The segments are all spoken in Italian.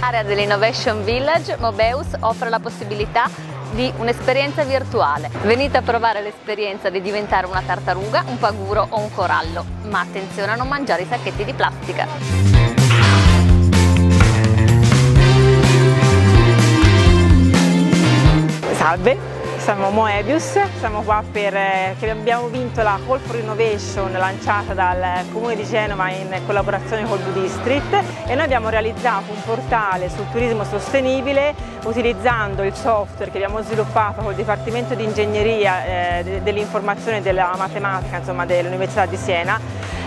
Area dell'Innovation Village, Mobeus offre la possibilità di un'esperienza virtuale. Venite a provare l'esperienza di diventare una tartaruga, un paguro o un corallo, ma attenzione a non mangiare i sacchetti di plastica. Salve, siamo Moebius, siamo qua perché eh, abbiamo vinto la Call for Innovation lanciata dal Comune di Genova in collaborazione col Blue District e noi abbiamo realizzato un portale sul turismo sostenibile utilizzando il software che abbiamo sviluppato col Dipartimento di Ingegneria eh, dell'Informazione e della Matematica dell'Università di Siena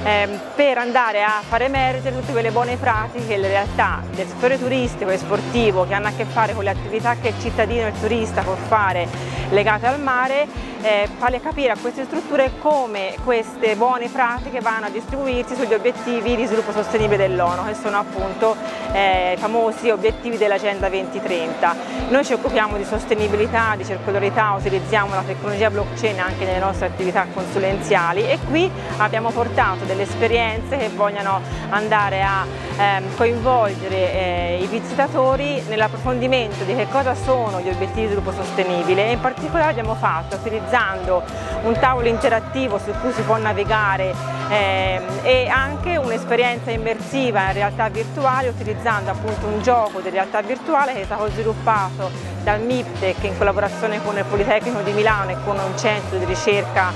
ehm, per andare a far emergere tutte quelle buone pratiche in realtà del settore turistico e sportivo che hanno a che fare con le attività che il cittadino e il turista può fare legate al mare, eh, farle capire a queste strutture come queste buone pratiche vanno a distribuirsi sugli obiettivi di sviluppo sostenibile dell'ONU, che sono appunto eh, i famosi obiettivi dell'Agenda 2030. Noi ci occupiamo di sostenibilità, di circolarità, utilizziamo la tecnologia blockchain anche nelle nostre attività consulenziali e qui abbiamo portato delle esperienze che vogliono andare a ehm, coinvolgere eh, i visitatori nell'approfondimento di che cosa sono gli obiettivi di sviluppo sostenibile. E in particolare abbiamo fatto utilizzando un tavolo interattivo su cui si può navigare eh, e anche un'esperienza immersiva in realtà virtuale utilizzando appunto un gioco di realtà virtuale che è stato sviluppato dal MIPTEC in collaborazione con il Politecnico di Milano e con un centro di ricerca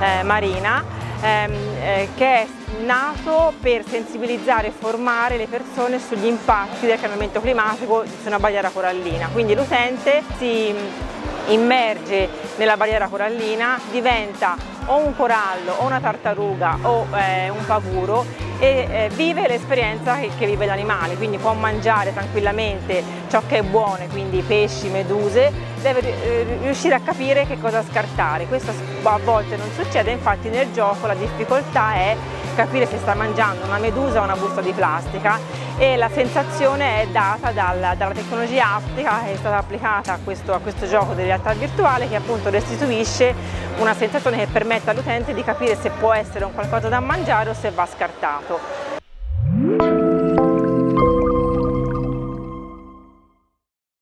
eh, marina ehm, eh, che è nato per sensibilizzare e formare le persone sugli impatti del cambiamento climatico su una barriera corallina. Quindi l'utente si immerge nella barriera corallina, diventa o un corallo o una tartaruga o eh, un paguro e eh, vive l'esperienza che, che, vive l'animale, quindi può mangiare tranquillamente ciò che è buono, quindi pesci, meduse, deve eh, riuscire a capire che cosa scartare. Questo a volte non succede, infatti nel gioco la difficoltà è capire se sta mangiando una medusa o una busta di plastica e la sensazione è data dal, dalla tecnologia aptica che è stata applicata a questo, a questo gioco di realtà virtuale che appunto restituisce una sensazione che permette all'utente di capire se può essere un qualcosa da mangiare o se va scartato.